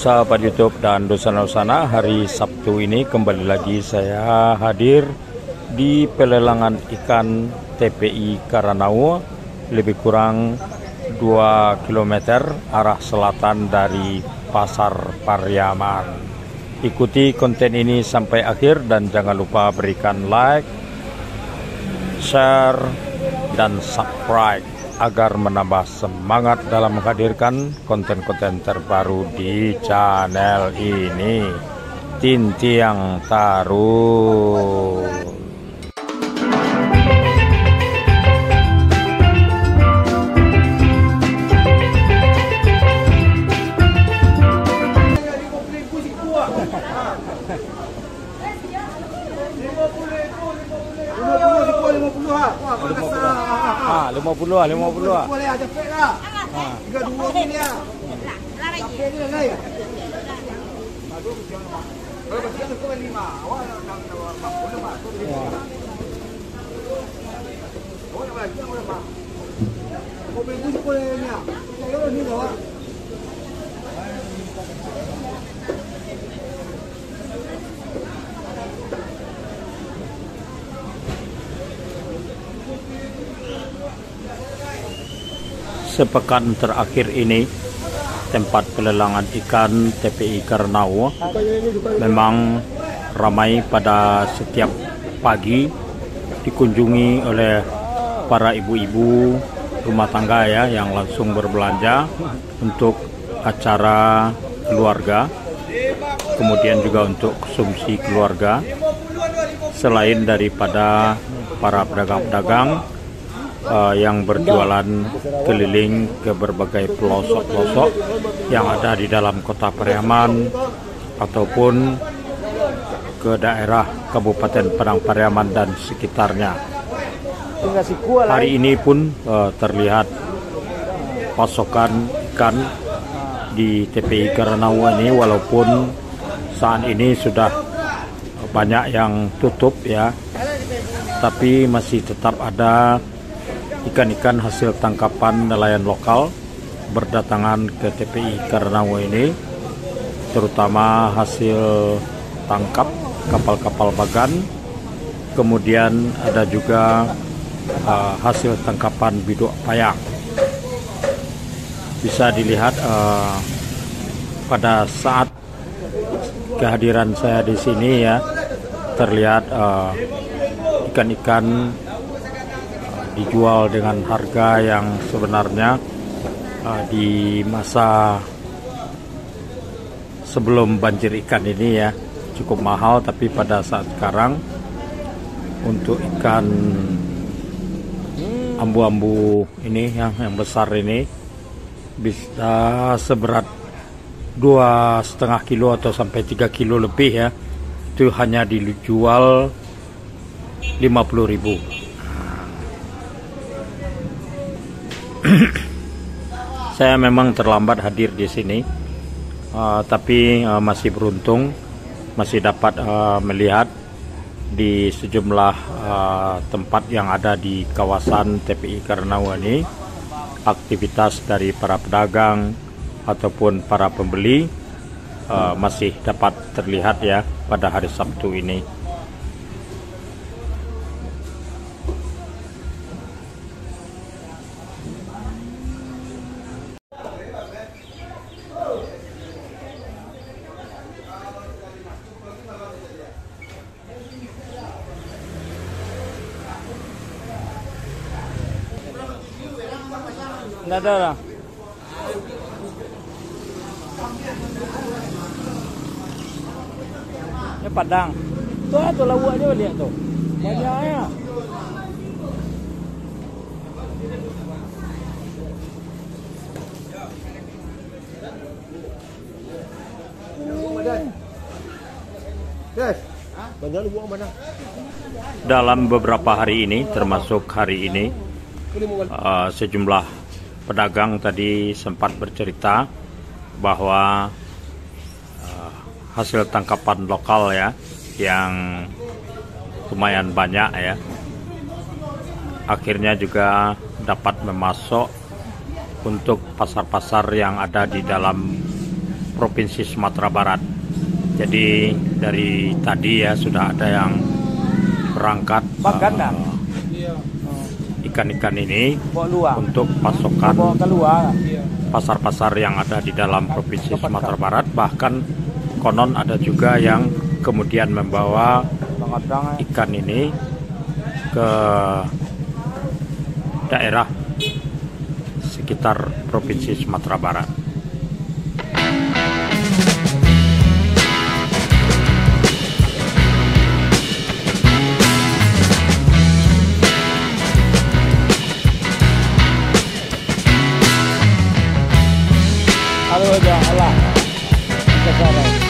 sahabat YouTube dan dosa-dosana hari Sabtu ini kembali lagi saya hadir di pelelangan ikan TPI Karanau lebih kurang 2 km arah selatan dari Pasar Pariaman. Ikuti konten ini sampai akhir dan jangan lupa berikan like, share, dan subscribe agar menambah semangat dalam menghadirkan konten-konten terbaru di channel ini. Tintiang Taruh. Ah, 50 lah, 50 lah. Boleh aja pek lah. Ha. Tiga dua ni ya. Capek ni lah ya. Kalau betul tu kau lima. Awak nak nak nak boleh mak. Boleh mak, boleh mak. Kau beli busi boleh ni ah. Saya ni dah. Sepekan terakhir ini tempat pelelangan ikan TPI Karnau memang ramai pada setiap pagi dikunjungi oleh para ibu-ibu rumah tangga ya yang langsung berbelanja untuk acara keluarga kemudian juga untuk konsumsi keluarga. Selain daripada para pedagang-pedagang uh, yang berjualan keliling ke berbagai pelosok-pelosok yang ada di dalam kota Pariaman ataupun ke daerah Kabupaten Padang Pariaman dan sekitarnya. Hari ini pun uh, terlihat pasokan ikan di TPI Karanau ini walaupun saat ini sudah banyak yang tutup ya tapi masih tetap ada ikan-ikan hasil tangkapan nelayan lokal berdatangan ke TPI Karanau ini terutama hasil tangkap kapal-kapal bagan kemudian ada juga uh, hasil tangkapan biduk payang. Bisa dilihat uh, pada saat kehadiran saya di sini ya terlihat uh, ikan-ikan uh, dijual dengan harga yang sebenarnya uh, di masa sebelum banjir ikan ini ya cukup mahal. Tapi pada saat sekarang untuk ikan ambu-ambu ini yang yang besar ini bisa seberat dua setengah kilo atau sampai tiga kilo lebih ya. Itu hanya dijual 50.000 saya memang terlambat hadir di sini uh, tapi uh, masih beruntung masih dapat uh, melihat di sejumlah uh, tempat yang ada di kawasan TPI Karanau ini aktivitas dari para pedagang ataupun para pembeli uh, masih dapat terlihat ya pada hari Sabtu ini. Ada. Ini Padang. Tu ah, tu lawak dia lihat tu. Banyaknya. Yes. Banyak mana? Dalam beberapa hari ini, termasuk hari ini, uh, sejumlah pedagang tadi sempat bercerita bahwa uh, hasil tangkapan lokal ya yang lumayan banyak ya akhirnya juga dapat memasok untuk pasar-pasar yang ada di dalam Provinsi Sumatera Barat. Jadi dari tadi ya sudah ada yang berangkat dah? Ikan-ikan ini untuk pasokan keluar. pasar-pasar yang ada di dalam Provinsi Sumatera Barat. Bahkan konon ada juga yang kemudian membawa ikan ini ke daerah sekitar Provinsi Sumatera Barat. Aduh, jangan lah. Ke sana. Sepuluh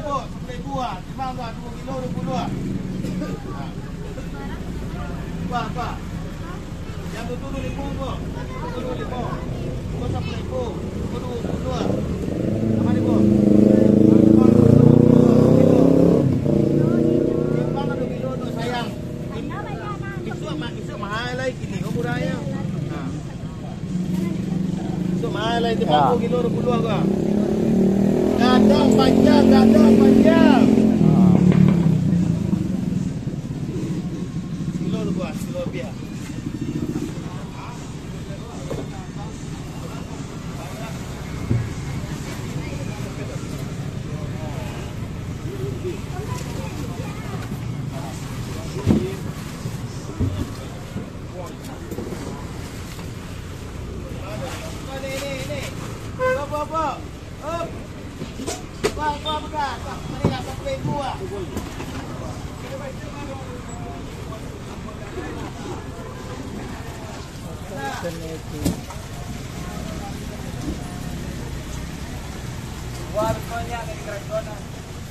ribu, sepuluh ribu ah. Timbang tu ah, dua kilo dua puluh ah. Apa apa? Yang tu dua ribu tu. Tu dua ribu. Tu sepuluh ribu. Tu dua puluh ah. Apa ribu? Timbang tu dua kilo. Timbang tu dua kilo tu sayang. Isu mak isu mahal lagi kini kau budaya. Ha. Isu mahal lagi timbang Ya. dua kilo dua puluh ah. Gadang panjang, gadang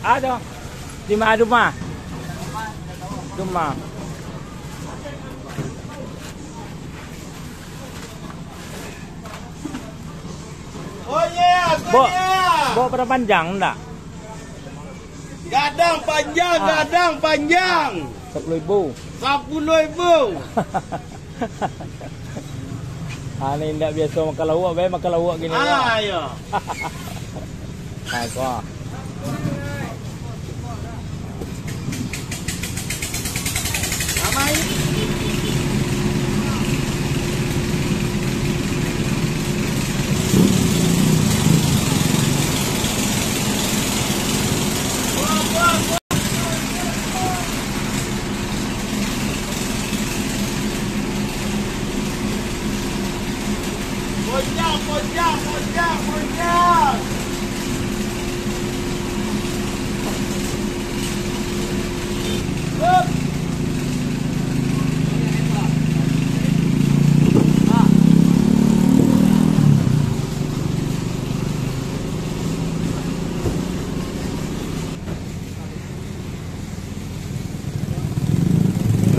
Ada Di mana rumah? Rumah. Oh yeah, Bo, bo panjang enggak? Gadang panjang, ah. gadang panjang. 10,000. 10,000. Ani ni biasa makan lawak, baik makan lawak gini. Ah, ya. ha, kau.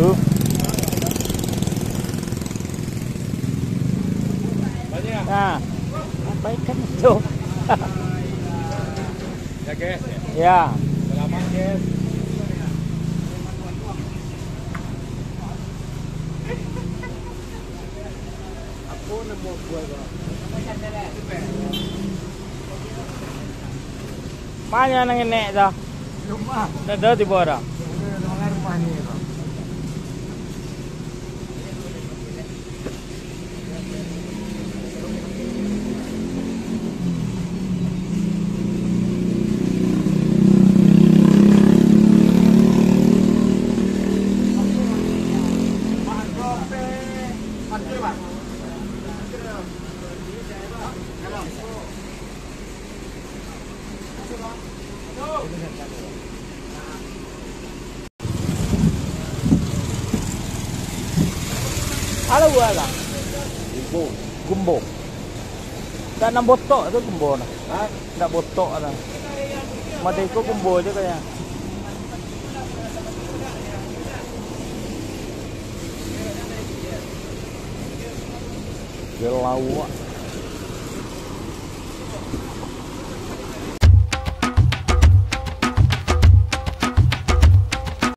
Tu. Nah, apa ikan itu? Ya, guys. ya. Selamat, guys. Aku nemu buah. Mana nang nenek dah? Rumah. Dah dah tiba dah. Rumah rumah ni Ada gua lah. Gumbo. Gumbo. Tak nak botok tu gumbo nah. Ha? Tak botok lah. Mata ikut gumbo je kaya. Dia lawak.